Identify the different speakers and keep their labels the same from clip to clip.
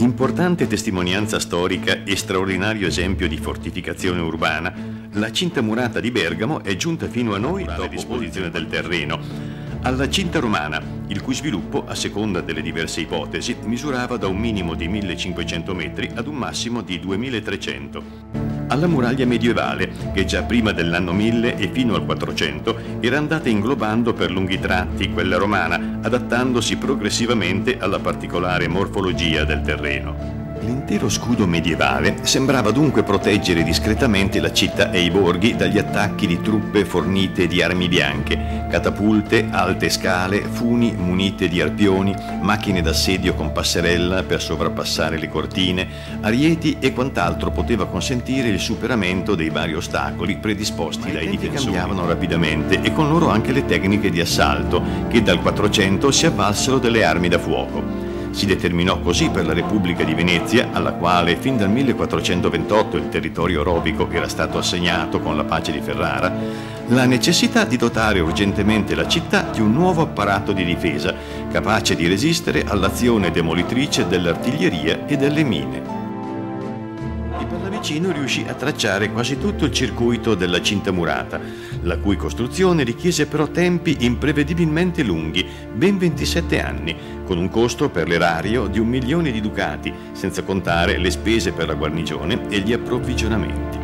Speaker 1: Importante testimonianza storica e straordinario esempio di fortificazione urbana, la cinta murata di Bergamo è giunta fino a noi dopo disposizione del terreno. Alla cinta romana, il cui sviluppo, a seconda delle diverse ipotesi, misurava da un minimo di 1500 metri ad un massimo di 2300 alla muraglia medievale, che già prima dell'anno 1000 e fino al 400 era andata inglobando per lunghi tratti quella romana, adattandosi progressivamente alla particolare morfologia del terreno. L'intero scudo medievale sembrava dunque proteggere discretamente la città e i borghi dagli attacchi di truppe fornite di armi bianche, catapulte, alte scale, funi munite di arpioni, macchine d'assedio con passerella per sovrappassare le cortine, arieti e quant'altro poteva consentire il superamento dei vari ostacoli predisposti dai difensori. cambiavano rapidamente e con loro anche le tecniche di assalto che dal 400 si avvalsero delle armi da fuoco. Si determinò così per la Repubblica di Venezia, alla quale fin dal 1428 il territorio orobico era stato assegnato con la pace di Ferrara, la necessità di dotare urgentemente la città di un nuovo apparato di difesa, capace di resistere all'azione demolitrice dell'artiglieria e delle mine. Pallavicino riuscì a tracciare quasi tutto il circuito della cinta murata, la cui costruzione richiese però tempi imprevedibilmente lunghi, ben 27 anni, con un costo per l'erario di un milione di ducati, senza contare le spese per la guarnigione e gli approvvigionamenti.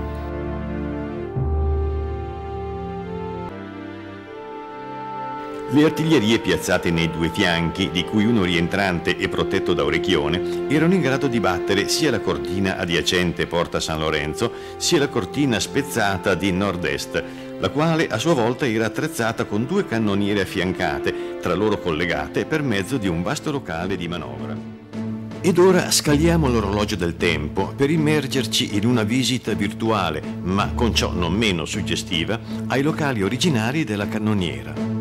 Speaker 1: Le artiglierie piazzate nei due fianchi, di cui uno rientrante e protetto da orecchione, erano in grado di battere sia la cortina adiacente Porta San Lorenzo, sia la cortina spezzata di nord-est, la quale a sua volta era attrezzata con due cannoniere affiancate, tra loro collegate per mezzo di un vasto locale di manovra. Ed ora scaliamo l'orologio del tempo per immergerci in una visita virtuale, ma con ciò non meno suggestiva, ai locali originari della cannoniera.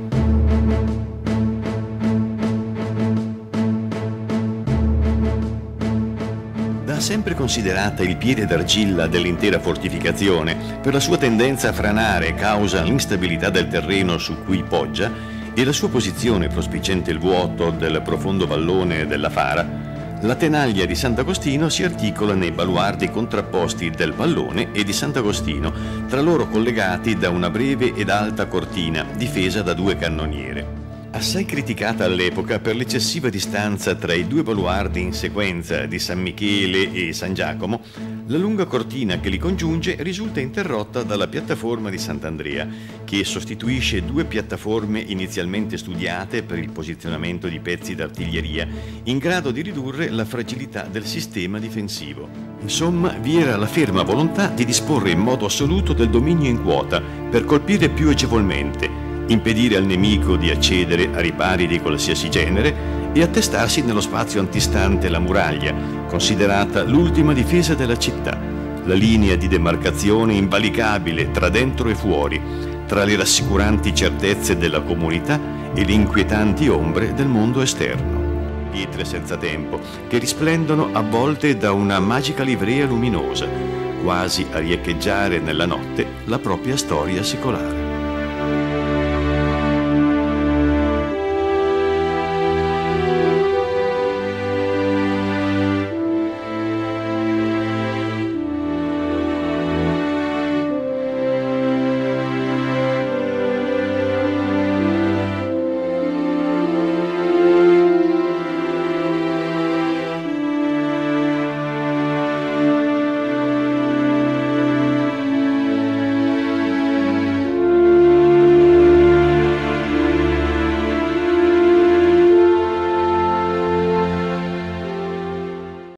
Speaker 1: Sempre considerata il piede d'argilla dell'intera fortificazione per la sua tendenza a franare causa l'instabilità del terreno su cui poggia e la sua posizione prospicente il vuoto del profondo vallone della Fara, la tenaglia di Sant'Agostino si articola nei baluardi contrapposti del vallone e di Sant'Agostino, tra loro collegati da una breve ed alta cortina difesa da due cannoniere. Assai criticata all'epoca per l'eccessiva distanza tra i due baluardi in sequenza di San Michele e San Giacomo, la lunga cortina che li congiunge risulta interrotta dalla piattaforma di Sant'Andrea, che sostituisce due piattaforme inizialmente studiate per il posizionamento di pezzi d'artiglieria, in grado di ridurre la fragilità del sistema difensivo. Insomma, vi era la ferma volontà di disporre in modo assoluto del dominio in quota per colpire più agevolmente impedire al nemico di accedere a ripari di qualsiasi genere e attestarsi nello spazio antistante la muraglia, considerata l'ultima difesa della città, la linea di demarcazione invalicabile tra dentro e fuori, tra le rassicuranti certezze della comunità e le inquietanti ombre del mondo esterno. Pietre senza tempo, che risplendono a volte da una magica livrea luminosa, quasi a riecheggiare nella notte la propria storia secolare.